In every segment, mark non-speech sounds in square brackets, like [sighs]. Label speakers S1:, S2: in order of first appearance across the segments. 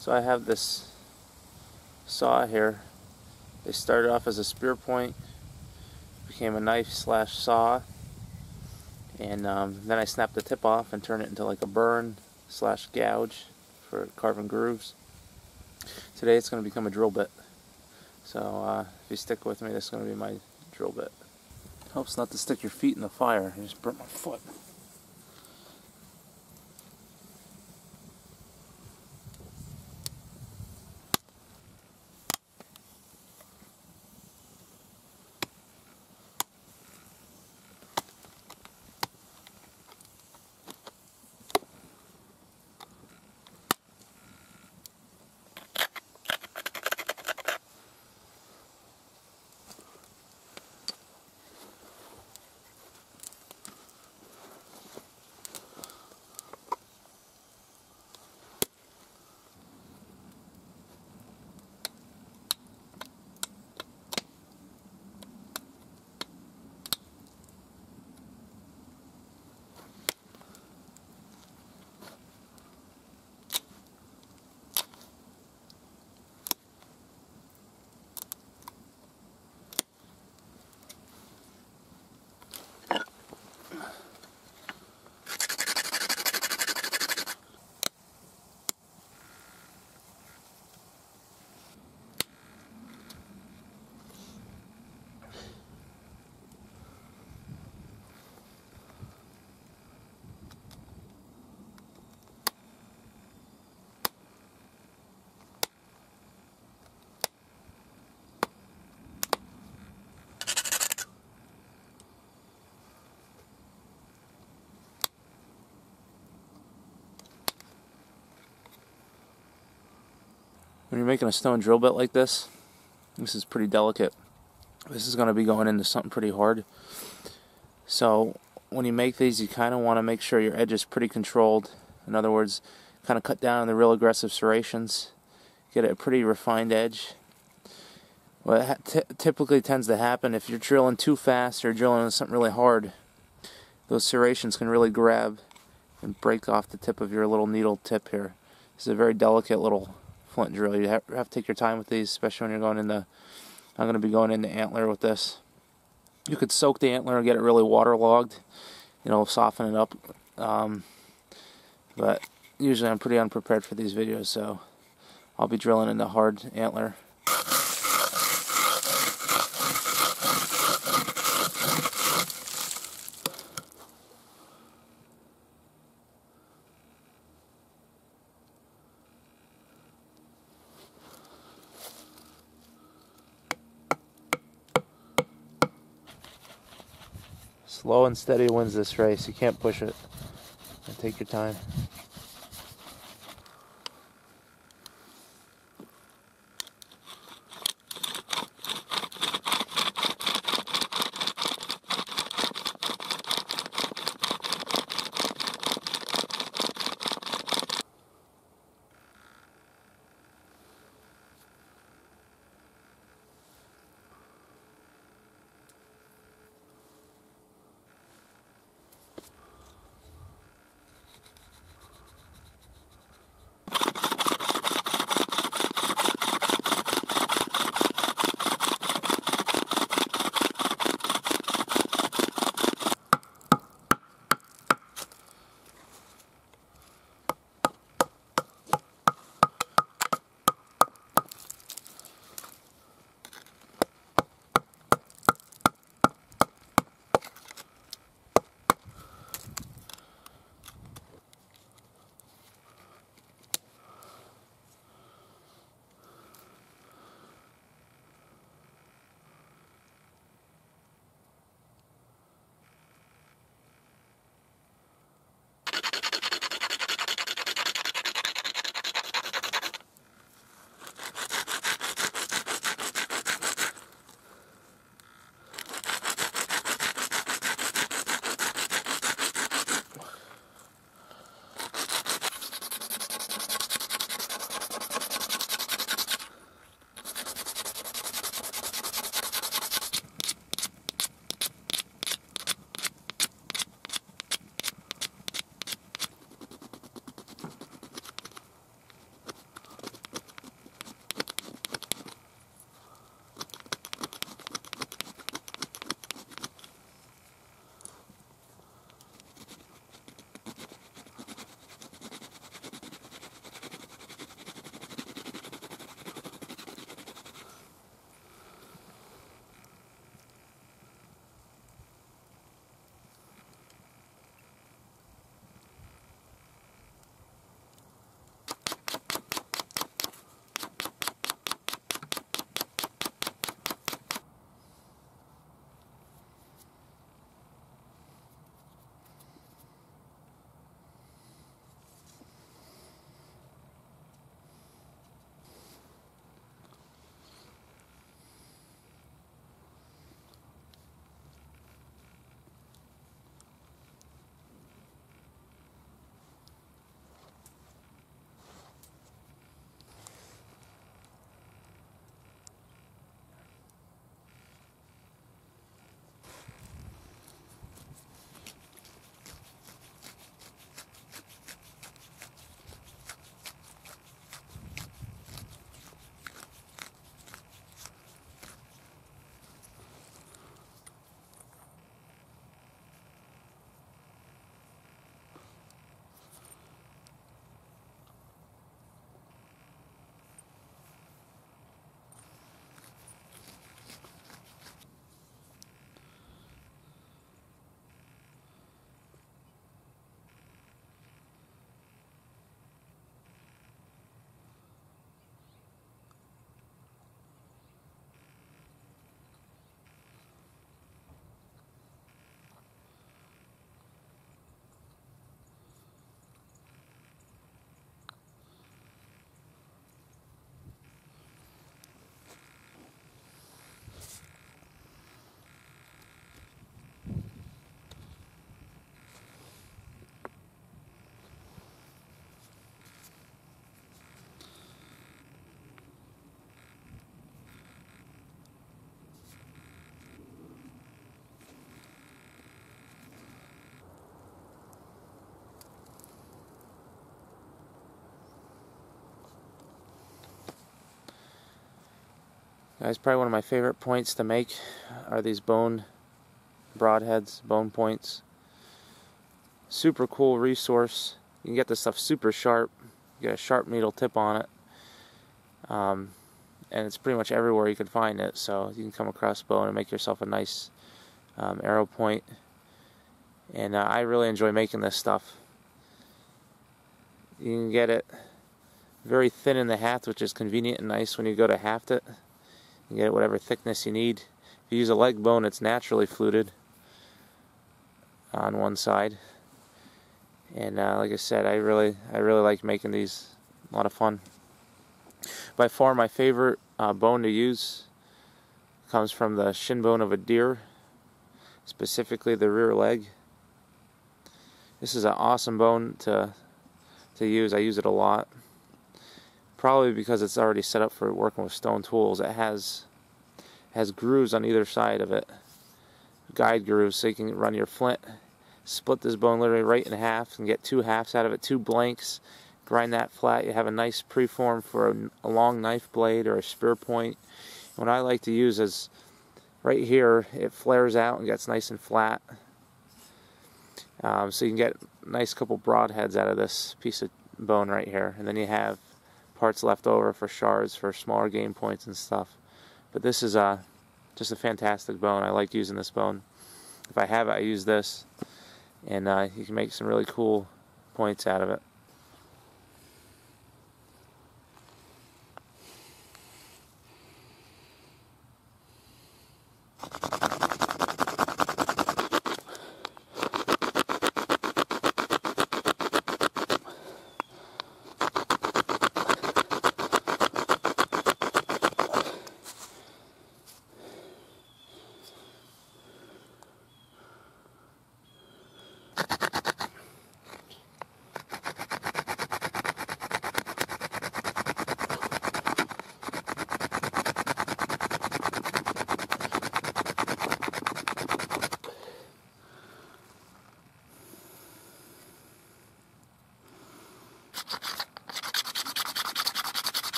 S1: So I have this saw here. They started off as a spear point, became a knife slash saw, and um, then I snapped the tip off and turned it into like a burin slash gouge for carving grooves. Today it's going to become a drill bit. So uh, if you stick with me, this is going to be my drill bit. Helps not to stick your feet in the fire. I just burnt my foot. When you're making a stone drill bit like this, this is pretty delicate. This is going to be going into something pretty hard. So when you make these, you kind of want to make sure your edge is pretty controlled. In other words, kind of cut down on the real aggressive serrations. Get a pretty refined edge. What typically tends to happen if you're drilling too fast or drilling into something really hard, those serrations can really grab and break off the tip of your little needle tip here. This is a very delicate little flint drill. You have, have to take your time with these, especially when you're going into. I'm going to be going into antler with this. You could soak the antler and get it really waterlogged, you know, soften it up. Um, but usually I'm pretty unprepared for these videos, so I'll be drilling into hard antler. Slow and steady wins this race. You can't push it. And take your time. Guys, probably one of my favorite points to make are these bone broadheads, bone points. Super cool resource. You can get this stuff super sharp. You get a sharp needle tip on it. Um, and it's pretty much everywhere you can find it. So you can come across bone and make yourself a nice um, arrow point. And uh, I really enjoy making this stuff. You can get it very thin in the haft, which is convenient and nice when you go to haft it. You get it whatever thickness you need. If you use a leg bone, it's naturally fluted on one side. And uh, like I said, I really, I really like making these. A lot of fun. By far, my favorite uh, bone to use comes from the shin bone of a deer, specifically the rear leg. This is an awesome bone to to use. I use it a lot probably because it's already set up for working with stone tools. It has has grooves on either side of it, guide grooves, so you can run your flint. Split this bone literally right in half and get two halves out of it, two blanks. Grind that flat. You have a nice preform for a, a long knife blade or a spear point. what I like to use is right here. It flares out and gets nice and flat. Um, so you can get a nice couple broadheads out of this piece of bone right here. And then you have parts left over for shards for smaller game points and stuff. But this is uh, just a fantastic bone. I like using this bone. If I have it, I use this. And uh, you can make some really cool points out of it.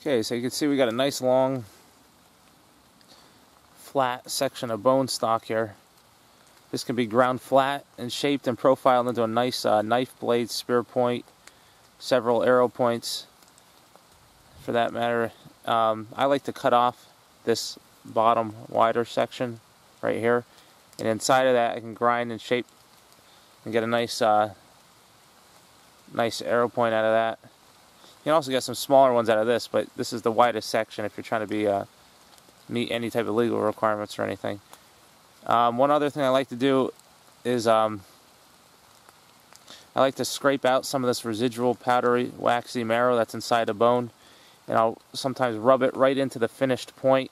S1: Okay, so you can see we got a nice long flat section of bone stock here. This can be ground flat and shaped and profiled into a nice uh, knife blade, spear point, several arrow points for that matter. Um, I like to cut off this bottom wider section right here and inside of that I can grind and shape and get a nice uh, nice arrow point out of that. You can also get some smaller ones out of this, but this is the widest section if you're trying to be uh, meet any type of legal requirements or anything. Um, one other thing I like to do is um, I like to scrape out some of this residual powdery waxy marrow that's inside the bone and I'll sometimes rub it right into the finished point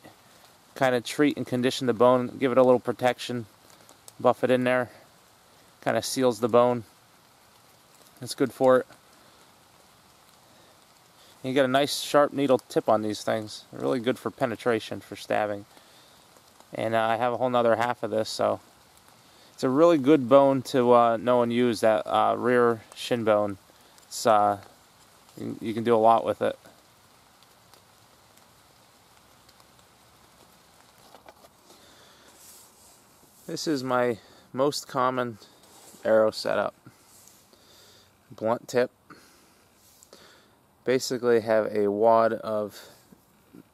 S1: kind of treat and condition the bone give it a little protection buff it in there kind of seals the bone it's good for it you get a nice sharp needle tip on these things. They're really good for penetration, for stabbing. And uh, I have a whole nother half of this, so it's a really good bone to uh, know and use, that uh, rear shin bone. It's, uh, you can do a lot with it. This is my most common arrow setup. Blunt tip, Basically have a wad of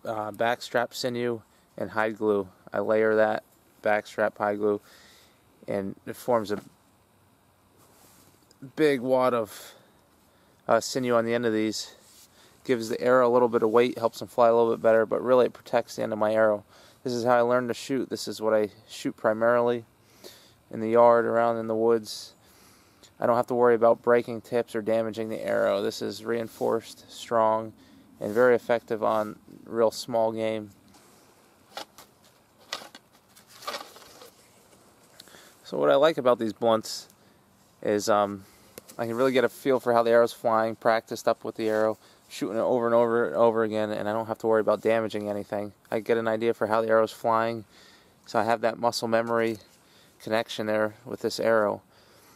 S1: uh, backstrap sinew and hide glue. I layer that backstrap hide glue and it forms a big wad of uh, sinew on the end of these. Gives the arrow a little bit of weight, helps them fly a little bit better, but really it protects the end of my arrow. This is how I learned to shoot. This is what I shoot primarily in the yard, around in the woods. I don't have to worry about breaking tips or damaging the arrow. This is reinforced, strong, and very effective on real small game. So what I like about these blunts is um, I can really get a feel for how the arrow's flying, practiced up with the arrow, shooting it over and over and over again, and I don't have to worry about damaging anything. I get an idea for how the arrow's flying, so I have that muscle memory connection there with this arrow.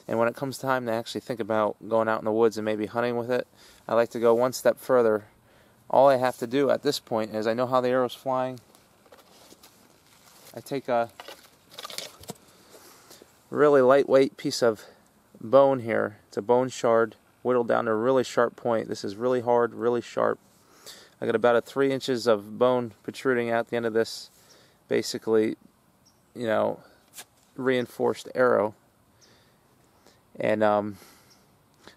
S1: And when it comes time to actually think about going out in the woods and maybe hunting with it, I like to go one step further. All I have to do at this point is I know how the arrow's flying. I take a really lightweight piece of bone here. It's a bone shard whittled down to a really sharp point. This is really hard, really sharp. I got about a three inches of bone protruding out the end of this, basically, you know, reinforced arrow. And um,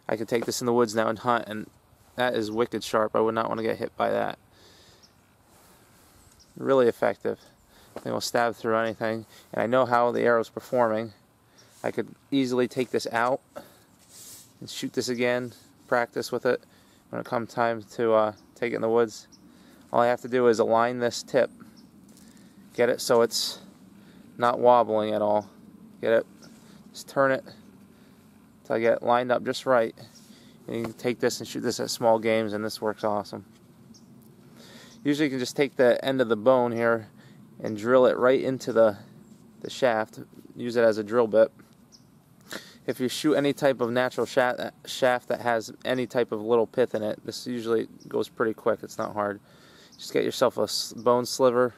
S1: I could take this in the woods now and hunt, and that is wicked sharp. I would not want to get hit by that. Really effective. They will stab through anything, and I know how the arrow is performing. I could easily take this out and shoot this again, practice with it when it comes time to uh, take it in the woods. All I have to do is align this tip, get it so it's not wobbling at all. Get it, just turn it I get it lined up just right. And you can take this and shoot this at small games, and this works awesome. Usually, you can just take the end of the bone here and drill it right into the the shaft. Use it as a drill bit if you shoot any type of natural shaft that has any type of little pith in it, this usually goes pretty quick. It's not hard. Just get yourself a bone sliver,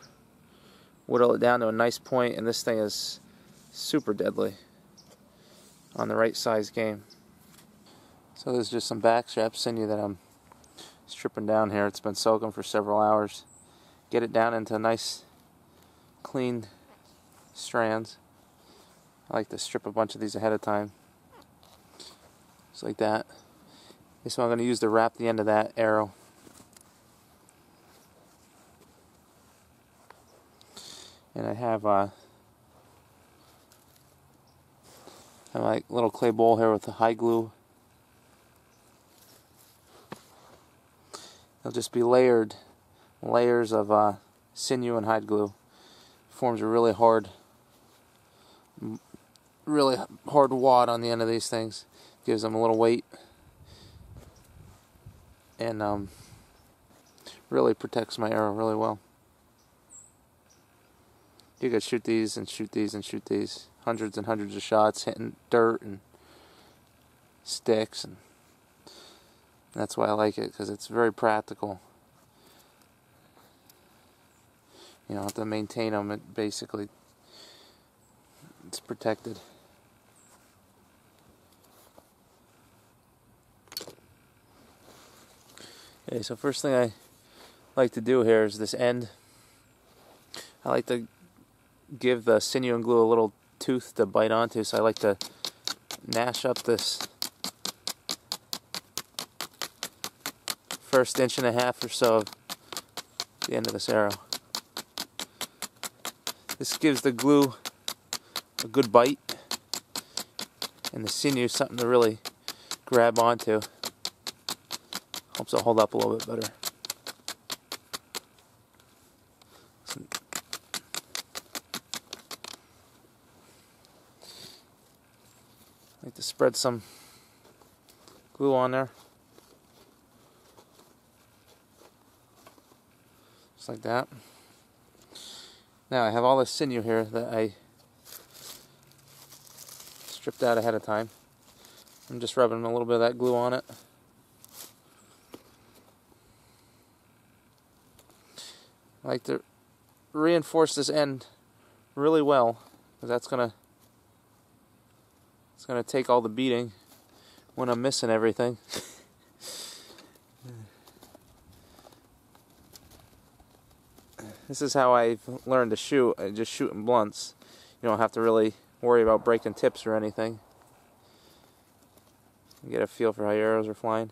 S1: whittle it down to a nice point, and this thing is super deadly on the right size game. So there's just some backstrap sinew that I'm stripping down here. It's been soaking for several hours. Get it down into nice, clean strands. I like to strip a bunch of these ahead of time. Just like that. So I'm going to use to wrap the end of that arrow. And I have uh, I have like little clay bowl here with the hide glue. It'll just be layered layers of uh, sinew and hide glue. Forms a really hard really hard wad on the end of these things. Gives them a little weight. And um, really protects my arrow really well. You could shoot these and shoot these and shoot these. Hundreds and hundreds of shots hitting dirt and sticks. and That's why I like it, because it's very practical. You don't have to maintain them, it basically it's protected. Okay, so first thing I like to do here is this end. I like to give the sinew and glue a little tooth to bite onto, so I like to gnash up this first inch and a half or so of the end of this arrow. This gives the glue a good bite and the sinew something to really grab onto. Helps it hold up a little bit better. I like to spread some glue on there. Just like that. Now I have all this sinew here that I stripped out ahead of time. I'm just rubbing a little bit of that glue on it. I like to reinforce this end really well because that's going to It's to take all the beating when I'm missing everything. [sighs] this is how I've learned to shoot. I just shoot in blunts. You don't have to really worry about breaking tips or anything. Get a feel for how your arrows are flying.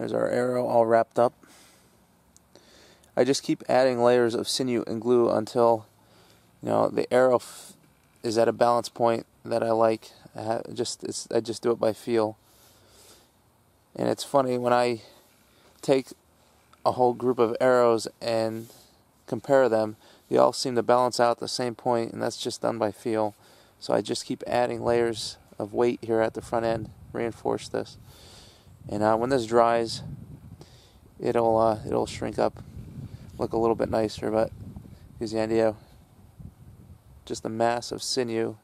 S1: There's our arrow all wrapped up. I just keep adding layers of sinew and glue until you know the arrow f- is at a balance point that I like. I just I just do it by feel. And it's funny when I take a whole group of arrows and compare them, they all seem to balance out at the same point, and that's just done by feel. So I just keep adding layers of weight here at the front end, reinforce this. And uh, when this dries, it'll uh, it'll shrink up, look a little bit nicer. But here's the idea: just the mass of sinew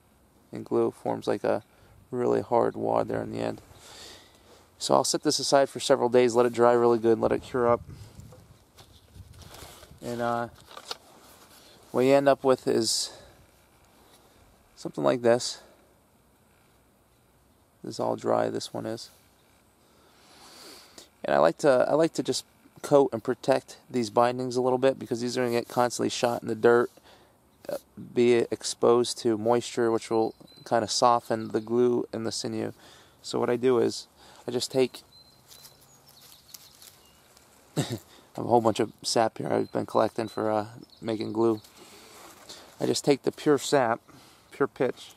S1: and glue forms like a really hard wad there in the end. So I'll set this aside for several days, let it dry really good, let it cure up, and uh, what you end up with is something like this. This is all dry. This one is and I like to I like to just coat and protect these bindings a little bit because these are going to get constantly shot in the dirt, uh, be exposed to moisture, which will kind of soften the glue and the sinew. So what I do is I just take [laughs] I have a whole bunch of sap here I've been collecting for uh, making glue. I just take the pure sap, pure pitch,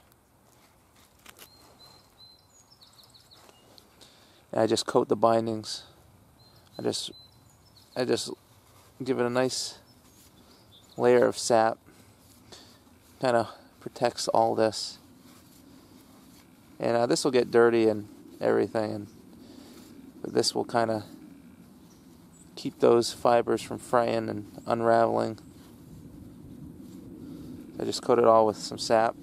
S1: and I just coat the bindings I just I just give it a nice layer of sap. Kind of protects all this. And uh, this will get dirty and everything, and but this will kind of keep those fibers from fraying and unraveling. I just coat it all with some sap.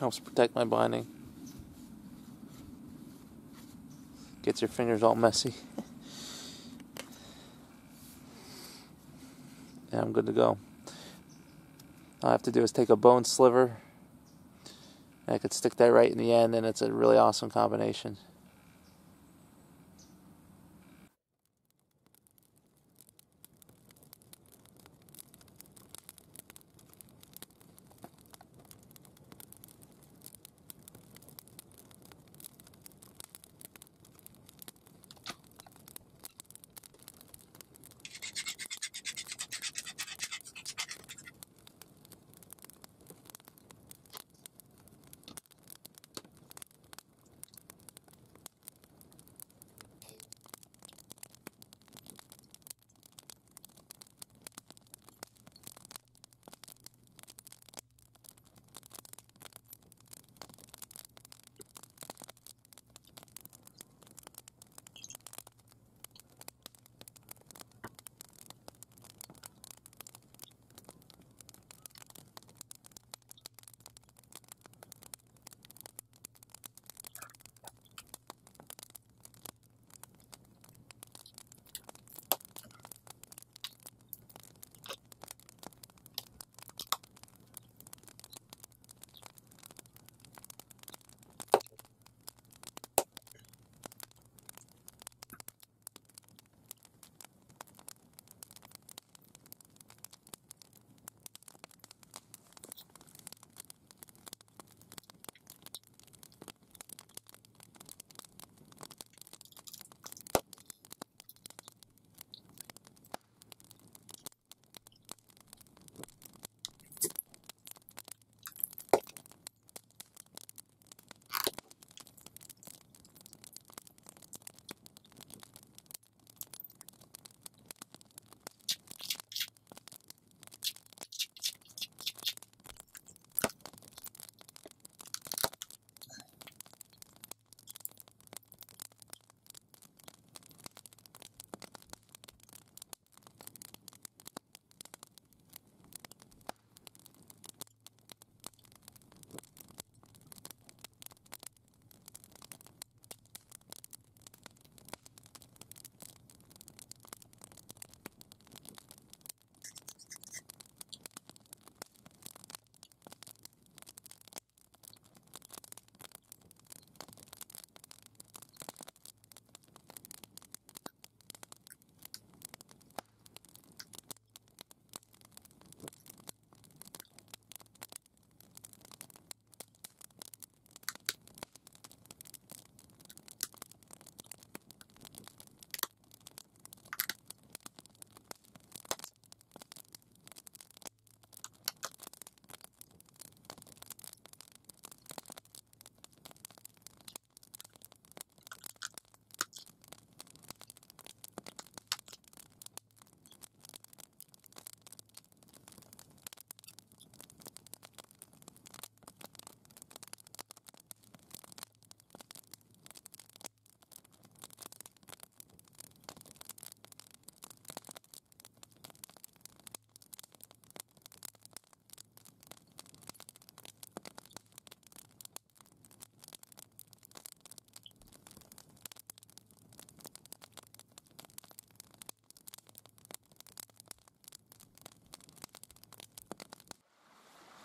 S1: Helps protect my binding. Gets your fingers all messy. [laughs] and I'm good to go. All I have to do is take a bone sliver. I could stick that right in the end, and it's a really awesome combination.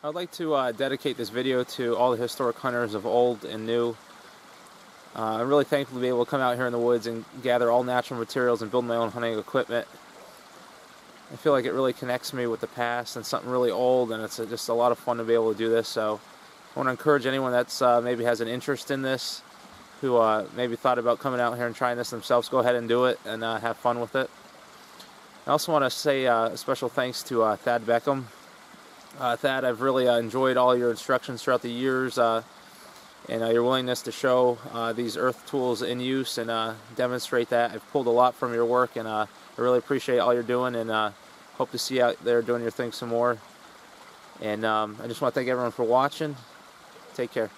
S1: I'd like to uh, dedicate this video to all the historic hunters of old and new. Uh, I'm really thankful to be able to come out here in the woods and gather all natural materials and build my own hunting equipment. I feel like it really connects me with the past and something really old, and it's just a lot of fun to be able to do this. So I want to encourage anyone that's uh, maybe has an interest in this, who uh, maybe thought about coming out here and trying this themselves, go ahead and do it and uh, have fun with it. I also want to say uh, a special thanks to uh, Thad Beckum. Uh, Thad, I've really uh, enjoyed all your instructions throughout the years uh, and uh, your willingness to show these earth tools in use and demonstrate that. I've pulled a lot from your work and I really appreciate all you're doing and hope to see you out there doing your thing some more. And um, I just want to thank everyone for watching. Take care.